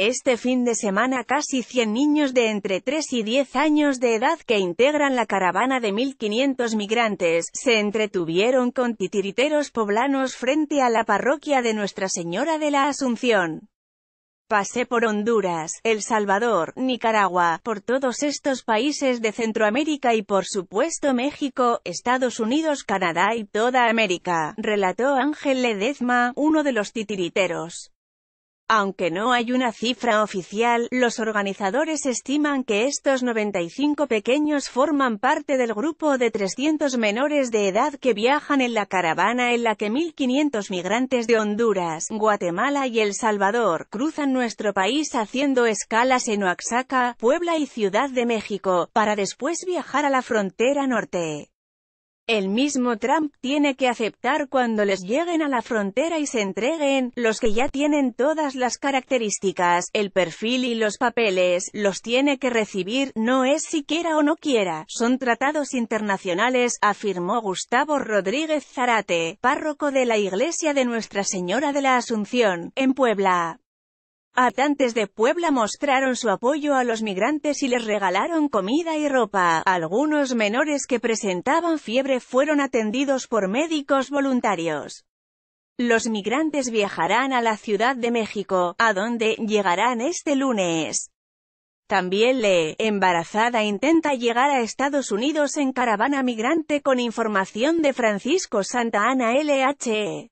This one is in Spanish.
Este fin de semana casi 100 niños de entre 3 y 10 años de edad que integran la caravana de 1.500 migrantes, se entretuvieron con titiriteros poblanos frente a la parroquia de Nuestra Señora de la Asunción. Pasé por Honduras, El Salvador, Nicaragua, por todos estos países de Centroamérica y por supuesto México, Estados Unidos, Canadá y toda América, relató Ángel Ledezma, uno de los titiriteros. Aunque no hay una cifra oficial, los organizadores estiman que estos 95 pequeños forman parte del grupo de 300 menores de edad que viajan en la caravana en la que 1.500 migrantes de Honduras, Guatemala y El Salvador cruzan nuestro país haciendo escalas en Oaxaca, Puebla y Ciudad de México, para después viajar a la frontera norte. El mismo Trump tiene que aceptar cuando les lleguen a la frontera y se entreguen, los que ya tienen todas las características, el perfil y los papeles, los tiene que recibir, no es si quiera o no quiera, son tratados internacionales, afirmó Gustavo Rodríguez Zarate, párroco de la Iglesia de Nuestra Señora de la Asunción, en Puebla. Habitantes de Puebla mostraron su apoyo a los migrantes y les regalaron comida y ropa. Algunos menores que presentaban fiebre fueron atendidos por médicos voluntarios. Los migrantes viajarán a la Ciudad de México, a donde llegarán este lunes. También le, embarazada intenta llegar a Estados Unidos en caravana migrante con información de Francisco Santa Ana LH.